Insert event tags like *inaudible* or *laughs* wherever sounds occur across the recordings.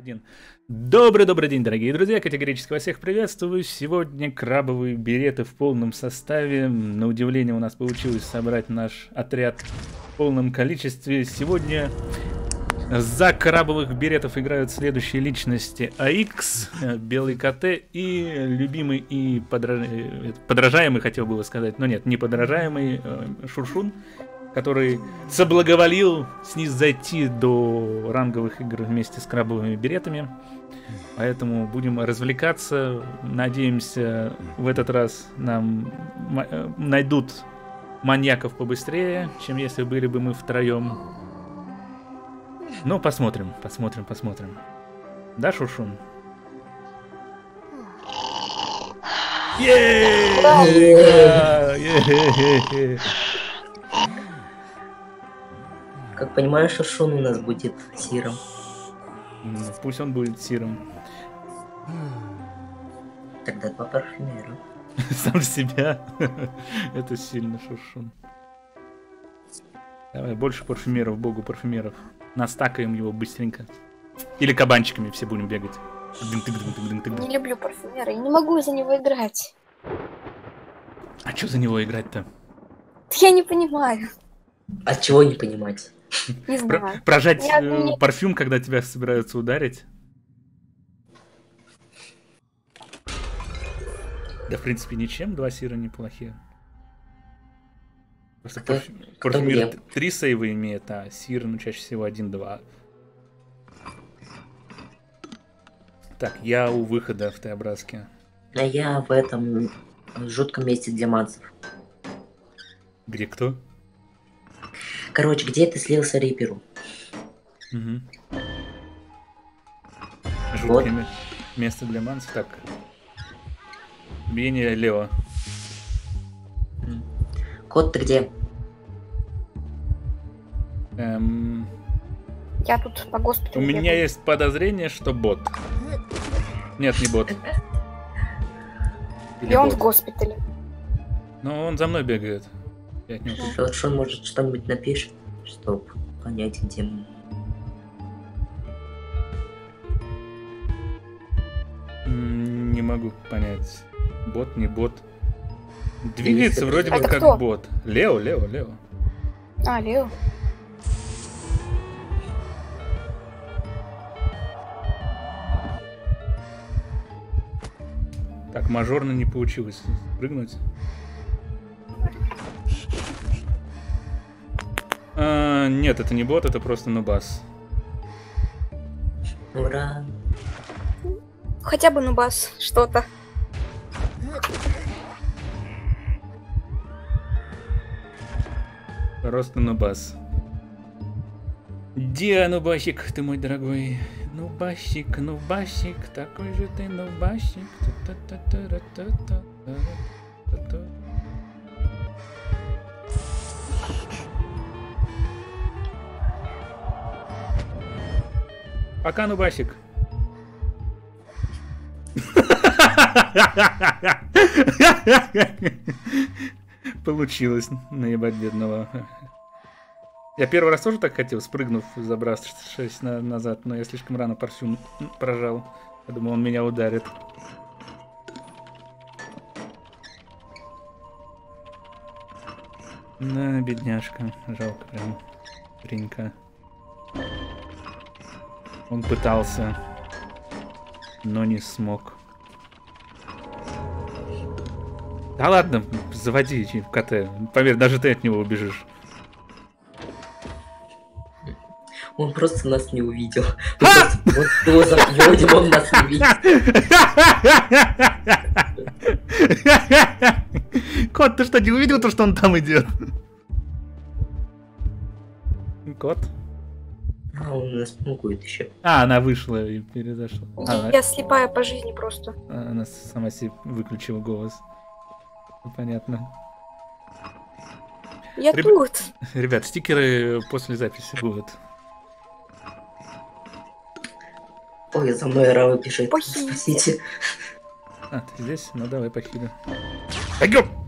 Один. Добрый-добрый день, дорогие друзья, категорически вас всех приветствую. Сегодня крабовые береты в полном составе. На удивление у нас получилось собрать наш отряд в полном количестве. Сегодня за крабовых беретов играют следующие личности. АX, Белый КТ и любимый и подраж... подражаемый, хотел было сказать, но нет, не подражаемый э, Шуршун который соблаговолил снизойти до ранговых игр вместе с крабовыми беретами. Поэтому будем развлекаться. Надеемся, в этот раз нам э, найдут маньяков побыстрее, чем если были бы мы втроем. Ну, посмотрим, посмотрим, посмотрим. Да, Шушун? Как понимаешь, Шушун у нас будет сиром. Пусть он будет сиром. Тогда два парфюмера. *laughs* Сам себя. *laughs* Это сильно Шушун. Давай, больше парфюмеров, богу парфюмеров. Настакаем его быстренько. Или кабанчиками все будем бегать. Не люблю парфюмера, я не могу за него играть. А что за него играть-то? Я не понимаю. А чего не понимать? Не знаю. Прожать Я- э, не- парфюм, когда тебя собираются ударить. Да, в принципе, ничем. Два сира неплохие. Просто Кто- парфю- кто парфюмер где? три сейва имеет, а сир, ну, чаще всего один-два. Так, я у выхода в Т-образке. А я в этом жутком месте для манцев. Где кто? Короче, где ты слился Риперу? Угу. Вот. Жуткое место для манцев. Так. Бение Лео. Кот, ты где? Эм, Я тут по у госпиталю. меня бегаю. есть подозрение, что бот. Нет, не бот. Или И он бот. в госпитале. Но он за мной бегает. Я от него может, что-нибудь напишет, чтоб понять, где мы. Не могу понять. Бот, не бот. Двигается вроде бы Это как кто? бот. Лео, Лео, Лео. А, Лео. Так, мажорно не получилось прыгнуть. Нет, это не бот, это просто нубас. Ура. Хотя бы нубас, что-то. Просто нубас. Диа, нубасик, ты мой дорогой. Нубасик, нубасик, такой же ты нубасик. Та -та -та -та -та -та -та -та. Пока, нубасик. Получилось наебать бедного. Я первый раз тоже так хотел, спрыгнув, забравшись на- назад, но я слишком рано парфюм прожал. Я думал, он меня ударит. На, бедняжка. Жалко прям. Паренька. Он пытался, но не смог. Да ладно, заводи в КТ. Поверь, даже ты от него убежишь. Он просто нас не увидел. Вот его забьем, он нас не видит. Кот, ты что, не увидел то, что он там идет? Кот? А, нас пугает еще. А, она вышла и перезашла. А, она, Я слепая по жизни просто. она сама себе выключила голос. Ну, Понятно. Я Реб- тут. Ребят, стикеры после записи будут. Ой, за мной Рава бежит. Спасите. А, ты здесь? Ну давай, похилю. Пойдем!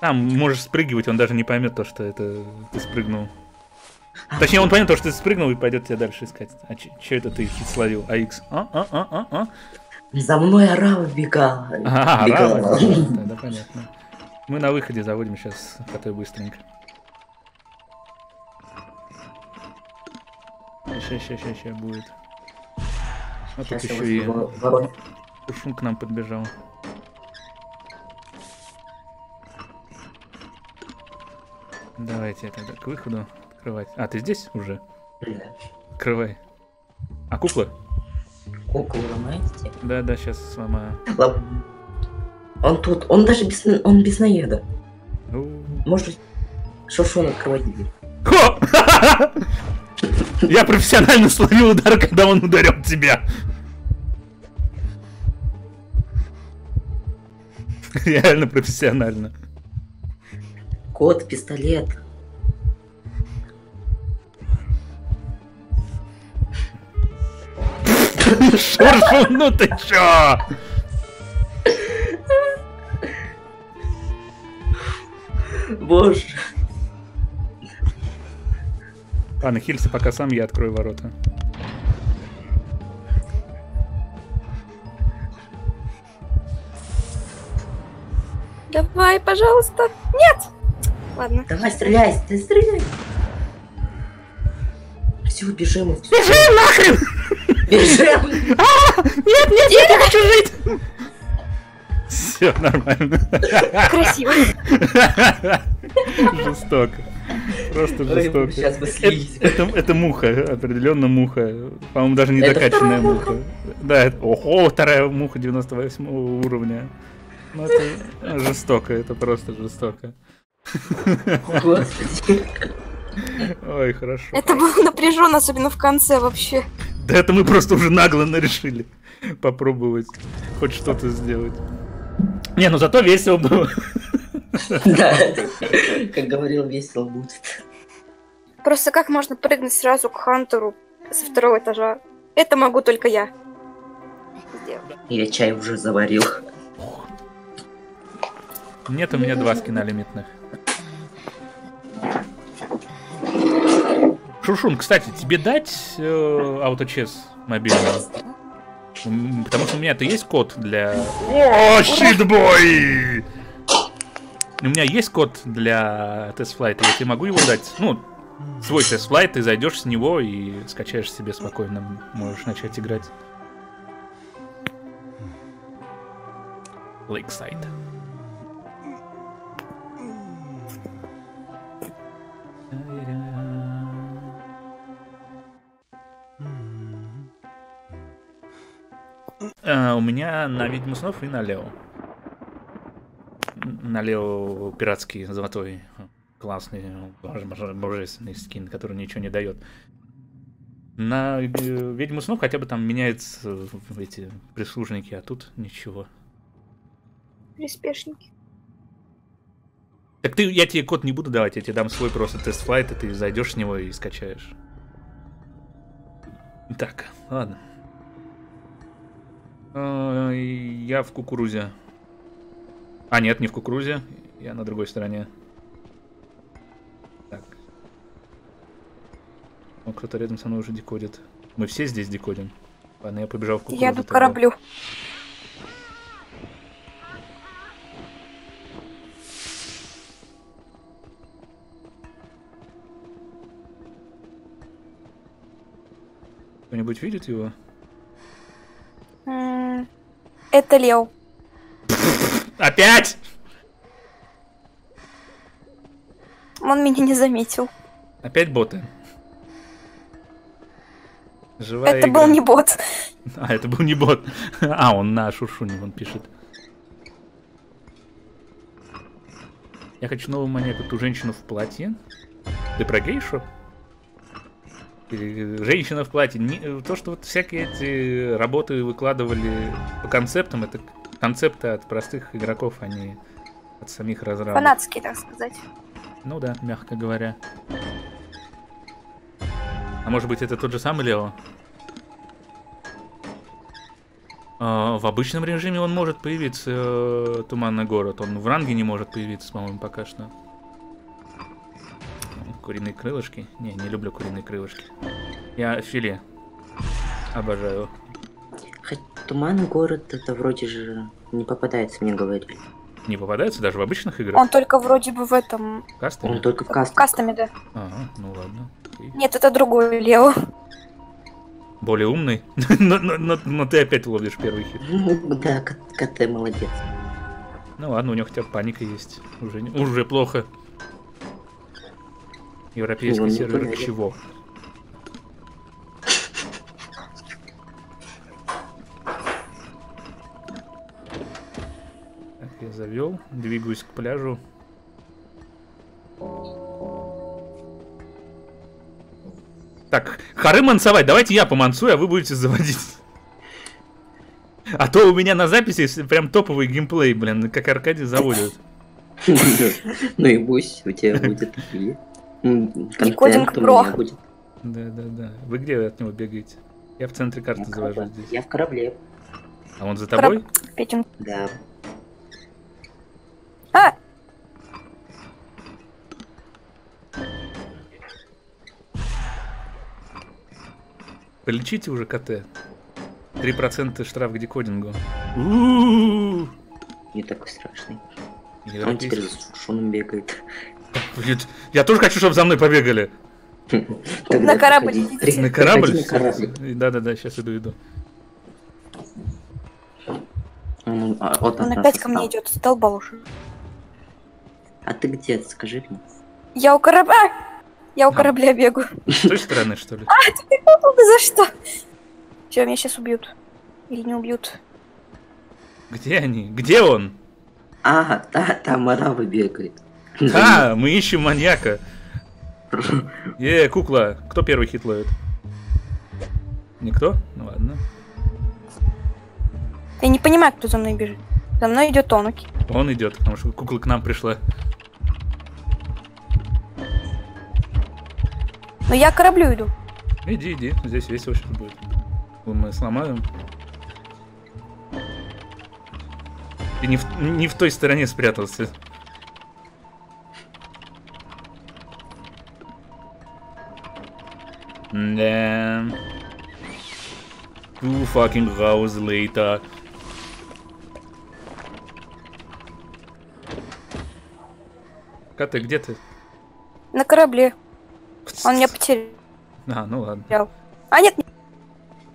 Там можешь спрыгивать, он даже не поймет то, что это ты спрыгнул. Точнее, он понял, то, что ты спрыгнул и пойдет тебя дальше искать. А че это ты хит словил? АХ? А, а, а, а, а? За мной орава бегала. А, орава? *laughs* Да, понятно. Мы на выходе заводим сейчас коты быстренько. Сейчас, сейчас, сейчас, сейчас будет. А тут еще и Кушун к нам подбежал. Давайте я тогда к выходу открывать. А, ты здесь уже? Да. Открывай. А кукла? Куклу ломаете? Да, да, сейчас сломаю. Лоб... Он тут, он даже без, он без наеда. Ну... Может, шушон открывать дверь. *laughs* Я профессионально словил удар, когда он ударил тебя. *laughs* Реально профессионально. Кот, пистолет. Шурфу, ну ты чё? Боже. Ладно, хильсы пока сам я открою ворота. Давай, пожалуйста. Нет! Ладно. Давай, стреляй, ты стреляй. Все, бежим. Бежим нахрен! Бежим! А, нет, нет, нет, я хочу жить! Все нормально. Красиво. Жестоко. Просто жестоко. Это, это муха, определенно муха. По-моему, даже не докачанная муха. Да, это, ого, вторая муха 98 уровня. Ну, это жестоко, это просто жестоко. Господи. Ой, хорошо. Это было напряженно, особенно в конце вообще. Да это мы просто уже нагло решили попробовать хоть что-то сделать. Не, ну зато весело было. Да, как говорил, весело будет. Просто как можно прыгнуть сразу к Хантеру со второго этажа? Это могу только я. Я чай уже заварил. Нет у меня два скина лимитных. Шуршун, кстати, тебе дать э, ауточес мобильный? Потому что у меня-то есть код для... О, щитбой! У меня есть код для тест-флайта, я тебе могу его дать? Ну, свой тест-флайт, ты зайдешь с него и скачаешь себе спокойно, можешь начать играть. Lakeside. Меня на Ведьму снов и на Лео. На Лео пиратский золотой классный божественный скин, который ничего не дает. На э, Ведьму снов хотя бы там меняются эти прислужники, а тут ничего. Приспешники. Так ты, я тебе код не буду давать, я тебе дам свой просто тест-флайт, и ты зайдешь с него и скачаешь. Так, ладно. А, я в кукурузе. А, нет, не в кукурузе. Я на другой стороне. Так. О, кто-то рядом со мной уже декодит. Мы все здесь декодим. Ладно, я побежал в кукурузу. Я иду к кораблю. Кто-нибудь видит его? Это Лео. Опять? Он меня не заметил. Опять боты. Живая это игра. был не бот. А, это был не бот. А, он на Шуршуне, он пишет. Я хочу новую монету, ту женщину в платье. Ты про гейшу? Женщина в платье. Не, то, что вот всякие эти работы выкладывали по концептам, это концепты от простых игроков, а не от самих разработчиков. Фанатские, так сказать. Ну да, мягко говоря. А может быть это тот же самый Лео? А, в обычном режиме он может появиться, э, Туманный город. Он в ранге не может появиться, по-моему, пока что. Куриные крылышки. Не, не люблю куриные крылышки. Я филе. Обожаю. Хоть туманный город, это вроде же не попадается, мне говорили. Не попадается даже в обычных играх? Он только вроде бы в этом... Кастами? Он только в кастах. Кастами, да. Ага, ну ладно. окей. Нет, это другой Лео. Более умный? *laughs* но, но- но- но ты опять ловишь первый хит. Ну, *laughs* Да, КТ молодец. Ну ладно, у него хотя бы паника есть. Уже, уже плохо. Европейский не сервер поняли. чего? Так, я завел, двигаюсь к пляжу. Так, хары мансовать, давайте я помансую, а вы будете заводить. А то у меня на записи прям топовый геймплей, блин, как Аркадий заводит. *laughs* Ну и пусть у тебя будет у про. Да, да, да. Вы где от него бегаете? Я в центре карты Я завожу здесь. Я в корабле. А он за Кораб- тобой? Петин. Да. А! Полечите уже КТ. 3% штраф к декодингу. Не такой страшный. Он теперь за шуном бегает. Блин, Я тоже хочу, чтобы за мной побегали. На корабль идите. На корабль? Да-да-да, сейчас иду, иду. Он, а, вот Он опять ко мне идет, столбал уже. А ты где? Скажи мне. Я у корабля... Я у А. корабля бегу. С той стороны, что ли? *laughs* За что? Все, меня сейчас убьют. Или не убьют. Где они? Где он? А, та, там арабы бегает. А, мы ищем маньяка. Е, кукла. Кто первый хит ловит? Никто? Ну ладно. Я не понимаю, кто за мной бежит. За мной идет он, окей. Он идет, потому что кукла к нам пришла. Но я к кораблю иду. Иди, иди, здесь весело сейчас будет. Мы сломаем. Ты не в, не в той стороне спрятался. Да. Two fucking hours later. Каты, где ты? На корабле. Он меня потерял. А, ну ладно. А, нет.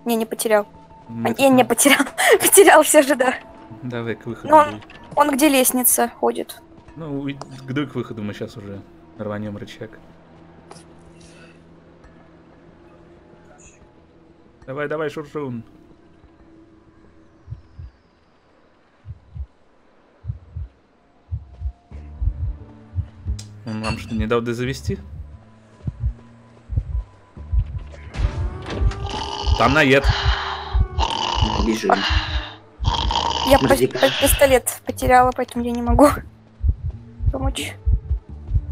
Не, не потерял. Мы А, тут- не, потерял. *laughs* потерял все же, да. Давай к выходу. Ну, он-. Он где лестница ходит. Ну, уй- к дуй к выходу мы сейчас уже рванем рычаг. Давай, давай, Шуршун. Он вам что, не дал дозавести? Там наед. Бежим. Я Подожди. пи- пи- пистолет потеряла, поэтому я не могу помочь.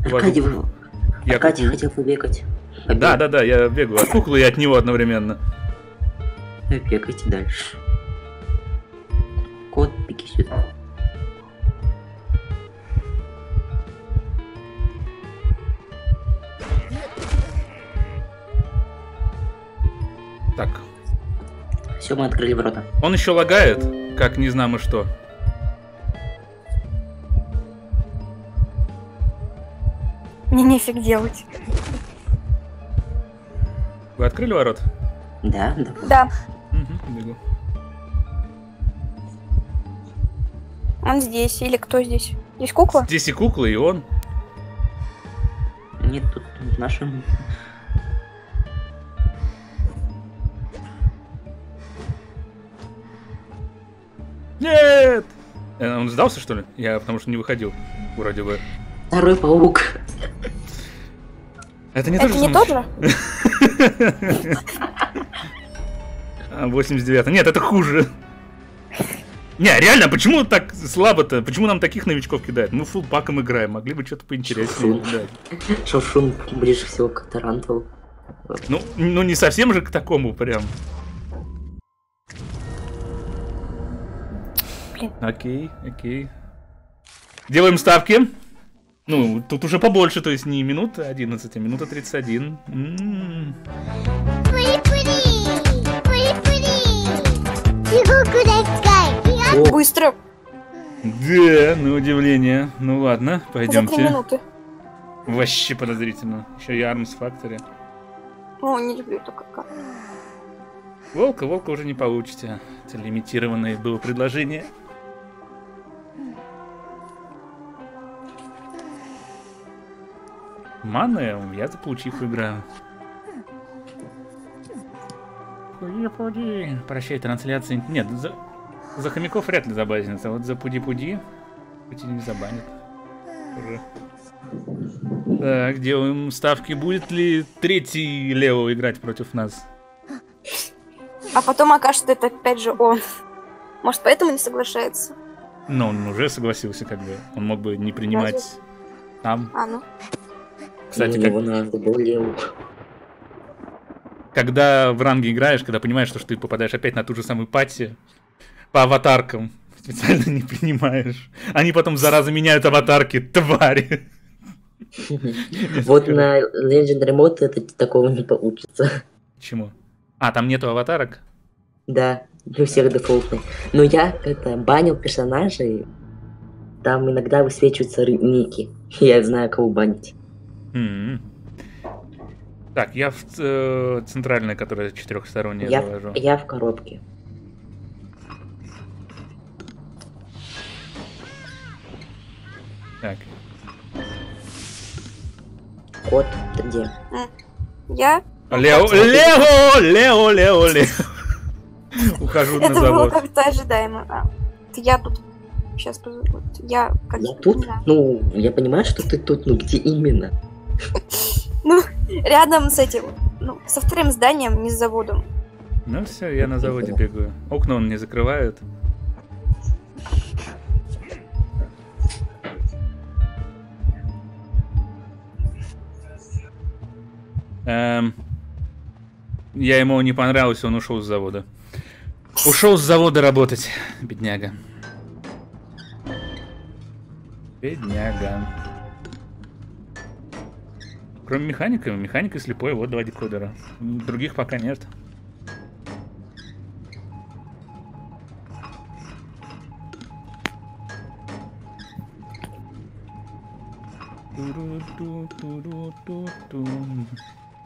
Аркадий, Я Аркадий хотел побегать. Да, да, да, я бегаю от куклы и от него одновременно. Бегайте дальше. Кот, беги сюда. Так, Все, мы открыли ворота. Он еще лагает, как не знамо что. Мне нефиг делать. Вы открыли ворот? Да, да. Да, Угу, бегу. он здесь. Или кто здесь? Здесь кукла? Здесь и кукла, и он. Нет, тут в нашем... Нет! Э, Он сдался, что ли? Я потому что не выходил. Вроде бы. Второй паук. Это не Это то же не тот же? А, 89 Нет, это хуже. Не, реально, почему так слабо-то? Почему нам таких новичков кидают? Мы фулл паком играем, могли бы что-то поинтереснее. Шуршун ближе всего к Тарантулу. Ну, ну, не совсем же к такому прям. Блин. Окей, окей. Делаем ставки. Ну, тут уже побольше, то есть не минута 11, а минута 31. М-м-м. Быстро. Да, на удивление. Ну ладно, За три пойдемте. минуты. Вообще подозрительно. Еще и Arms Factory. О, не люблю это как. Волка, волка уже не получите. Это лимитированное было предложение. Маны, я за паучиху играю. Пуди-пуди. Прощай, трансляции. Нет, за, за хомяков вряд ли забанится, вот за пуди-пуди хоть и не забанит. Уже. Так, делаем ставки. Будет ли третий Лео играть против нас? А потом окажется, это опять же он. Может, поэтому не соглашается? Но он уже согласился, как бы. Он мог бы не принимать там. А, ну. Кстати, у как- него надо был Лео. Когда в ранге играешь, когда понимаешь, что ты попадаешь опять на ту же самую пати по аватаркам, специально не принимаешь. Они потом, зараза, меняют аватарки, твари. Вот на Legendary Mode это такого не получится. Почему? А, там нету аватарок? Да, у всех дефолтный. Но я это банил персонажей. Там иногда высвечиваются ники. Я знаю, кого банить. М. Так, я в э, центральное, которое четырехстороннее Я, завожу. я в коробке. Так, Кот, ты где? Я? Лео, Лео, Лео, Лео, Лео. Ухожу на Это было завод. как-то ожидаемо. А, я тут. Сейчас, я как Я тут? Ну, я понимаю, что ты тут, ну где именно? *laughs* Рядом с этим, ну, со вторым зданием, не с заводом. Ну все, я на заводе бегаю. Окна он не закрывает. Эм, я ему не понравился, он ушел с завода. Ушел с завода работать, бедняга. Бедняга. Кроме механика, механика слепой, вот два декодера. Других пока нет.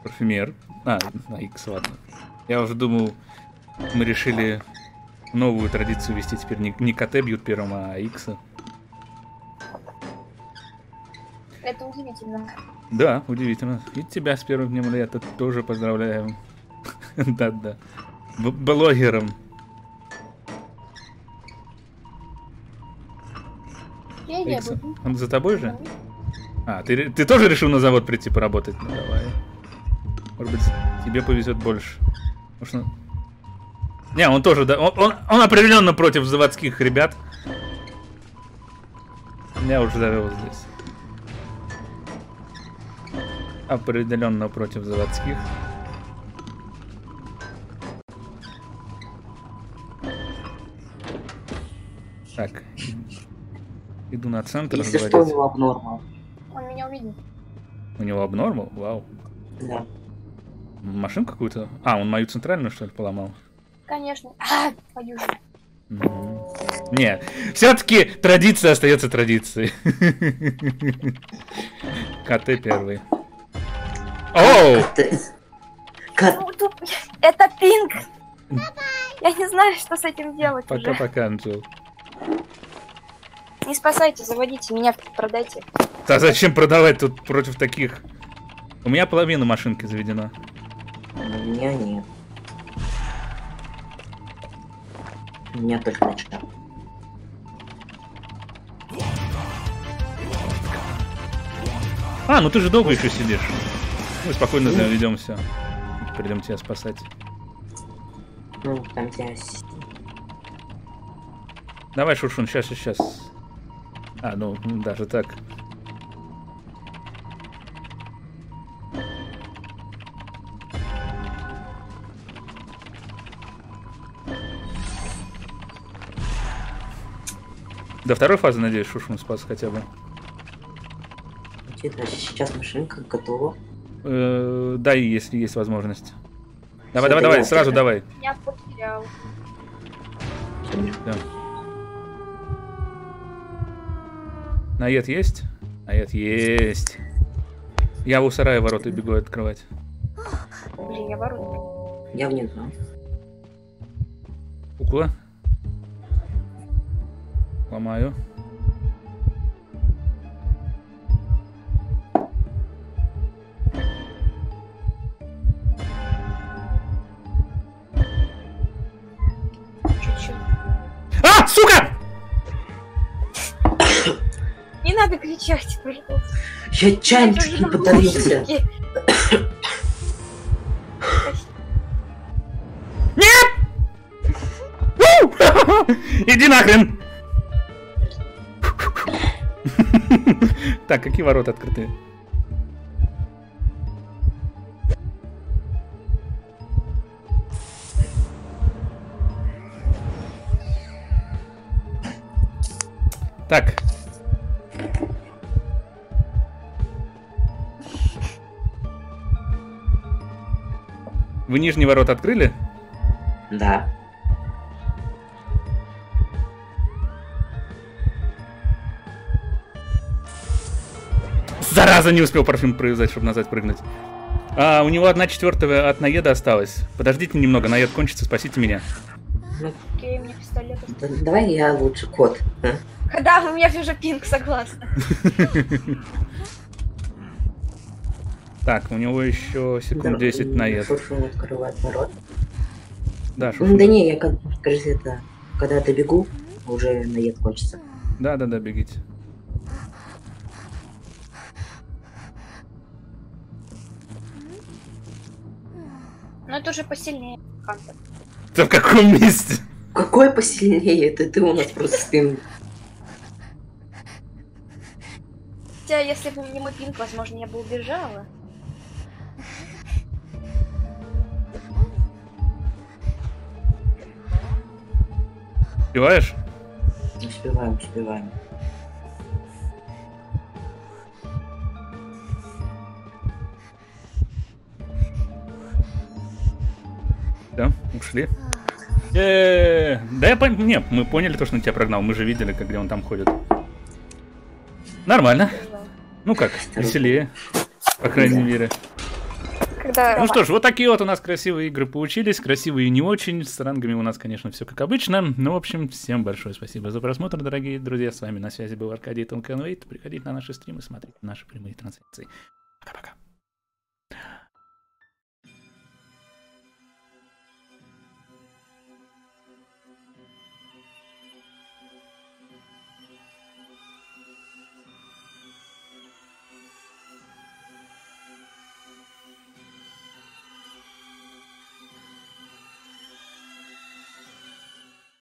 Парфюмер. А, на X, ладно. Я уже думал, мы решили новую традицию вести теперь. Не, не КТ бьют первым, а X. Это удивительно. Да, удивительно. И тебя с первым днем лета тоже поздравляем. *laughs* Да-да. Блогером. Я. Он за тобой же? А, ты, тоже решил на завод прийти поработать? Ну давай. Может быть, тебе повезет больше. Не, он тоже, да. Он, он, он определенно против заводских ребят. Я уже завел здесь. Определенно против заводских. Так. Иду на центр Если что, у разводить. него обнормал. Он меня увидел. У него обнормал? Вау. Да. Машину какую-то? А, он мою центральную, что ли, поломал? Конечно. А, твою же. Мгм. Не, все-таки традиция остается традицией. *laughs* КТ первый. Оу! Ну, Это пинг. Я не знаю, что с этим делать. Пока-пока, Анджел. Не спасайте, заводите, меня продайте. Да зачем продавать тут против таких? У меня половина машинки заведена. у меня нет. У меня только начало. А, ну ты же долго еще сидишь. Мы спокойно заведемся. Придем тебя спасать. Ну, там связь. Давай, Шуршун, сейчас, сейчас. А, ну, даже так. До второй фазы, надеюсь, Шушун спас хотя бы. Это сейчас машинка готова. Э, дай, если есть возможность. Давай, давай, давай, сразу давай. Я потерял. Да. Наед есть? Наед есть. Я у сарая ворота бегу открывать. Блин, я ворот. Я внизу. Кукла. Ломаю. Кричать, пожалуйста. Я тоже не подарился. Уу! Иди нахрен! Так, какие ворота открыты? Так. Вы нижний ворот открыли? Да. Зараза, не успел парфюм привязать, чтобы назад прыгнуть. А, у него одна четвертая от наеда осталась. Подождите немного, наед кончится, спасите меня. Окей, у меня пистолет. да- давай я лучше кот. а? Да, у меня уже пинг, согласна. *laughs* Так, у него еще секунд 10 наед. Шуршун открывает ворот. Да, Ну, шушу. да не, я как кажется, это когда добегу, уже наед кончится. Да, да, да, бегите. Но это уже посильнее. Хантер. Да в каком месте? Какой посильнее? Это ты у нас просто спин. Хотя, если бы не мой пинг, возможно, я бы убежала. Успеваешь? Успеваем, успеваем. Да, ушли. Э, Да я понял. Не, мы поняли то, что он тебя прогнал. Мы же видели, как где он там ходит. Нормально. Ну как, веселее. По крайней мере. Когда... Ну что ж, вот такие вот у нас красивые игры получились. Красивые и не очень. С рангами у нас, конечно, все как обычно. Ну, в общем, всем большое спасибо за просмотр, дорогие друзья. С вами на связи был Аркадий Тонканвейт. Приходите на наши стримы, смотрите наши прямые трансляции.